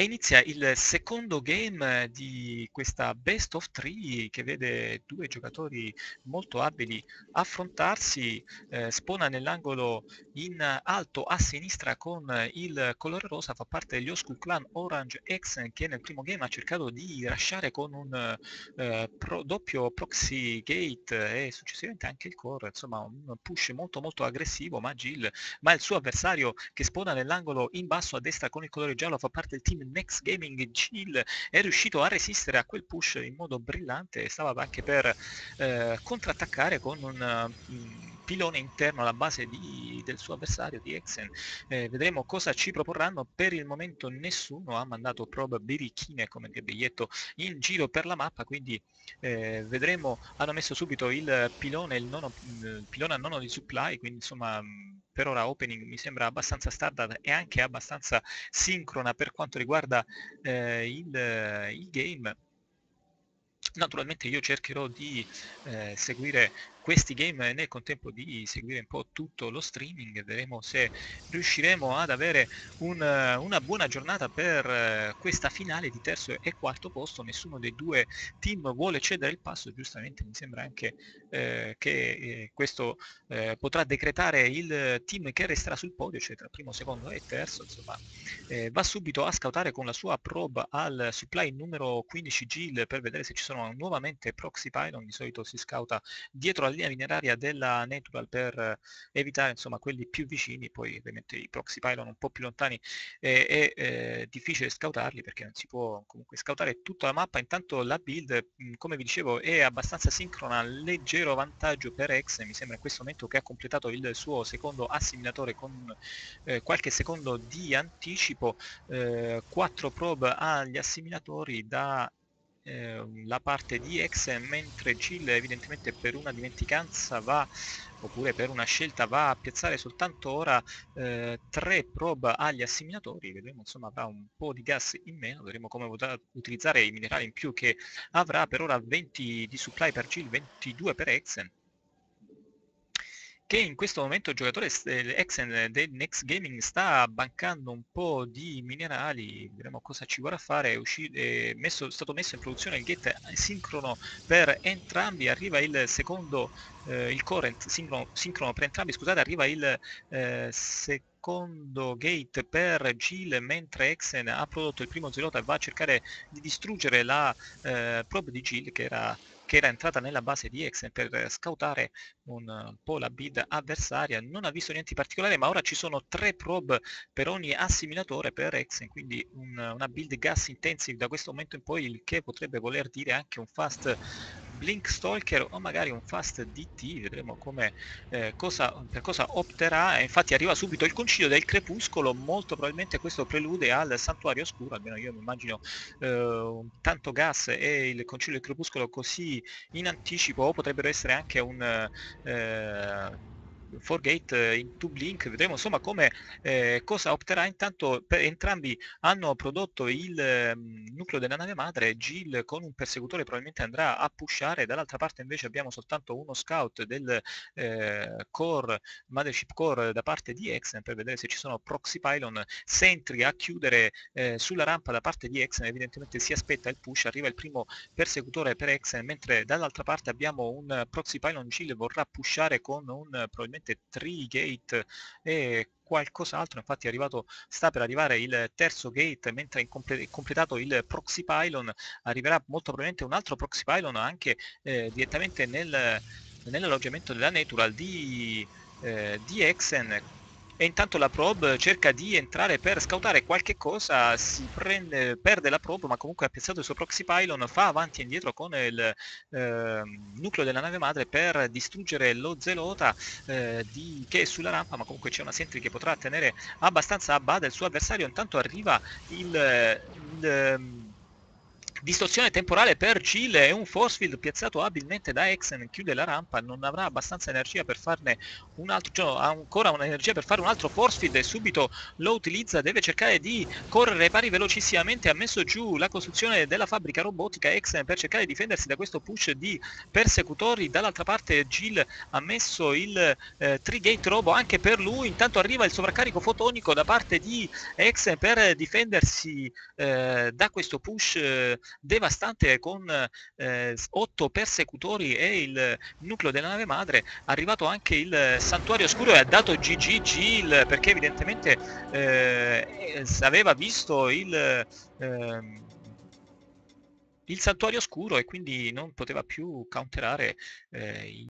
E inizia il secondo game di questa best of three che vede due giocatori molto abili affrontarsi. Eh, spona nell'angolo in alto a sinistra con il colore rosa, fa parte degli Oscul Clan Orange X che nel primo game ha cercato di lasciare con un eh, pro, doppio proxy gate e successivamente anche il core, insomma un push molto molto aggressivo, ma Jill, ma il suo avversario che spona nell'angolo in basso a destra con il colore giallo fa parte del team Next Gaming Jill è riuscito a resistere a quel push in modo brillante e stava anche per eh, contrattaccare con un uh, pilone interno alla base di, del suo avversario di Exen. Eh, vedremo cosa ci proporranno. Per il momento nessuno ha mandato probe birichine come biglietto in giro per la mappa, quindi eh, vedremo. Hanno messo subito il pilone, il, nono, il pilone a nono di supply, quindi insomma per ora opening mi sembra abbastanza standard e anche abbastanza sincrona per quanto riguarda eh, il, il game. Naturalmente io cercherò di eh, seguire questi game nel contempo di seguire un po' tutto lo streaming, vedremo se riusciremo ad avere un, una buona giornata per eh, questa finale di terzo e quarto posto, nessuno dei due team vuole cedere il passo, giustamente mi sembra anche eh, che eh, questo eh, potrà decretare il team che resterà sul podio, cioè tra primo, secondo e terzo, insomma eh, va subito a scoutare con la sua probe al supply numero 15 Gil per vedere se ci sono nuovamente proxy pylon, di solito si scauta dietro la linea mineraria della Natural per evitare insomma quelli più vicini, poi ovviamente i proxy pylon un po' più lontani è, è, è difficile scoutarli perché non si può comunque scoutare tutta la mappa, intanto la build come vi dicevo è abbastanza sincrona, leggero vantaggio per X, mi sembra in questo momento che ha completato il suo secondo assimilatore con eh, qualche secondo di anticipo, eh, 4 probe agli assimilatori da Ehm, la parte di X mentre Jill evidentemente per una dimenticanza va oppure per una scelta va a piazzare soltanto ora eh, tre probe agli assimilatori vedremo insomma avrà un po' di gas in meno. Vedremo come utilizzare i minerali in più che avrà. Per ora 20 di supply per Jill 22 per Exen che in questo momento il giocatore ex del Next Gaming sta bancando un po' di minerali, vedremo cosa ci vorrà fare, è, uscito, è, messo, è stato messo in produzione il gate sincrono per entrambi, arriva il secondo, eh, il current sincrono, sincrono, per entrambi, scusate, arriva il eh, secondo gate per Gil mentre Exen ha prodotto il primo Zelota e va a cercare di distruggere la eh, probe di Gil che era che era entrata nella base di Exen per scoutare un po' la bid avversaria, non ha visto niente di particolare, ma ora ci sono tre probe per ogni assimilatore per Exen, quindi un, una build gas intensive da questo momento in poi, il che potrebbe voler dire anche un fast Blink Stalker o magari un Fast DT, vedremo come, eh, cosa, per cosa opterà. Infatti arriva subito il concilio del crepuscolo, molto probabilmente questo prelude al santuario oscuro, almeno io mi immagino eh, tanto gas e il concilio del crepuscolo così in anticipo, o potrebbero essere anche un... Eh, Forgate eh, in Blink, vedremo insomma come eh, cosa opterà. Intanto per, entrambi hanno prodotto il eh, nucleo della nave madre, Jill con un persecutore probabilmente andrà a pushare, dall'altra parte invece abbiamo soltanto uno scout del eh, core, mothership core da parte di Exen per vedere se ci sono proxy pylon, sentry a chiudere eh, sulla rampa da parte di Exen, evidentemente si aspetta il push, arriva il primo persecutore per Exen, mentre dall'altra parte abbiamo un proxy pylon. Jill vorrà pushare con un probabilmente probabilmente Trigate e qualcos'altro, infatti è arrivato, sta per arrivare il terzo gate, mentre è completato il proxy pylon, arriverà molto probabilmente un altro proxy pylon anche eh, direttamente nel, nell'alloggiamento della Natural di, eh, di Exen e intanto la probe cerca di entrare per scoutare qualche cosa, si prende, perde la probe ma comunque ha piazzato il suo proxy pylon, fa avanti e indietro con il eh, nucleo della nave madre per distruggere lo zelota eh, di, che è sulla rampa ma comunque c'è una sentry che potrà tenere abbastanza a bada il suo avversario, intanto arriva il, il Distorsione temporale per Gil e un force field piazzato abilmente da Exen chiude la rampa, non avrà abbastanza energia per farne un altro, cioè, ha ancora un'energia per fare un altro force field e subito lo utilizza, deve cercare di correre pari velocissimamente, ha messo giù la costruzione della fabbrica robotica Exen per cercare di difendersi da questo push di persecutori, dall'altra parte Gil ha messo il eh, Trigate Robo anche per lui, intanto arriva il sovraccarico fotonico da parte di Exen per difendersi eh, da questo push eh, devastante con eh, 8 persecutori e il nucleo della nave madre, arrivato anche il santuario oscuro e ha dato GG Gil perché evidentemente eh, aveva visto il, eh, il santuario oscuro e quindi non poteva più counterare eh,